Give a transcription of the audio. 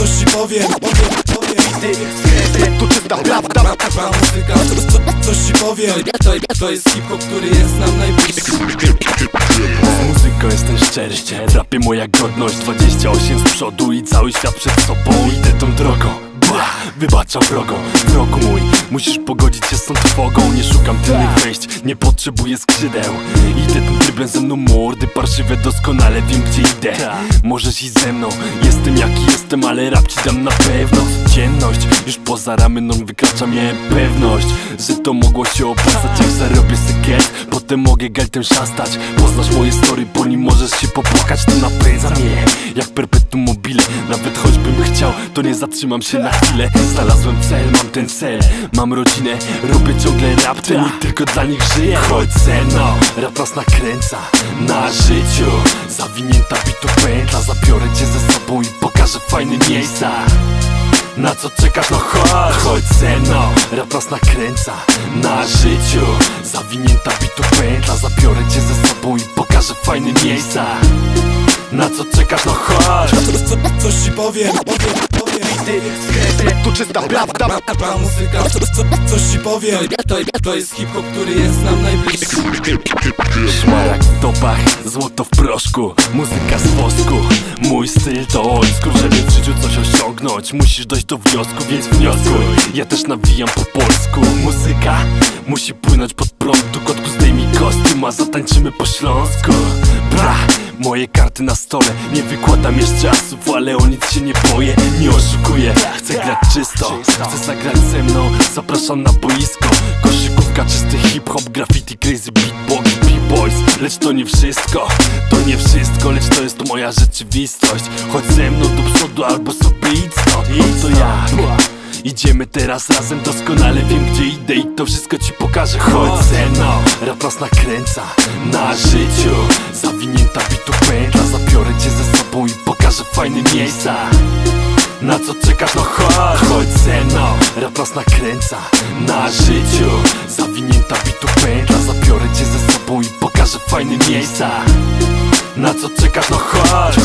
coś ci powiem Powiem, powiem. Tu czysta prawda Ma muzyka, co- coś ci powiem. To, to jest hip-hop, który jest nam najbliższy. Z muzyką jestem szczery W rapie moja godność 28 z przodu i cały świat przed sobą. Idę tą drogą Wybaczam wrogo, wrogu mój Musisz pogodzić się z tą trwogą. Nie szukam tylnych wejść, nie potrzebuję skrzydeł. Idę tym trybem ze mną mordy Parszywe doskonale wiem gdzie idę. Możesz iść ze mną, jestem jaki jestem Ale rap ci dam na pewno Ciemność, już poza ramyną wykracza mnie pewność Że to mogło się opłacać. Jak zarobię sekiet Potem mogę galtem szastać. Poznasz moje story, po nim możesz się popłakać To napędza mnie, jak perpetuum mobile Nawet choćbym chciał, to nie zatrzymam się na chwilę. Znalazłem cel, mam ten cel Mam rodzinę, robię ciągle rap Ten i tylko dla nich żyję Chodź ze mną, rap nas nakręca Na życiu, zawinięta bitu pętla Zabiorę cię ze sobą i pokażę fajne miejsca na co czekasz, no chodź, chodź ze mną. Rap nas nakręca na życiu. Zawinięta bitu pętla. Zabiorę cię ze sobą i pokażę fajne miejsca. Na co czekasz, no chodź. Co- co- Coś ci powiem Powiem, powiem Tu czysta prawda. Ma muzyka, co- co- coś ci powiem. To, to jest hip-hop, który jest nam najbliższy. Szmaragd w topach, złoto w proszku. Muzyka z wosku. Mój styl to oldschool Żeby w życiu coś osiągnąć Musisz dojść do wniosku, więc wnioskuj Ja też nawijam po polsku. Muzyka musi płynąć pod prąd Tu kotku zdejmij kostium, a zatańczymy po śląsku. Bra, moje karty na stole. Nie wykładam jeszcze asów, ale o nic się nie boję Nie oszukuję, chcę grać czysto Chcę zagrać ze mną, zapraszam na boisko. Koszykówka, czysty hip-hop, graffiti, crazy beatbox, b-boys. Lecz to nie wszystko, to nie wszystko Lecz to jest moja rzeczywistość. Chodź ze mną do przodu albo sobie idź stąd. No to jak? Idziemy teraz razem, doskonale wiem gdzie idę i to wszystko ci pokażę. Chodź ze mną, rap nas nakręca Na życiu, zawinięta bitu pętla Zabiorę cię ze sobą i pokażę fajne miejsca. Na co czekasz, no chodź Chodź ze mną, rap nas nakręca Na życiu, zawinięta bitu pętla Zabiorę cię ze sobą i pokażę fajne miejsca. Na co czekasz, no chodź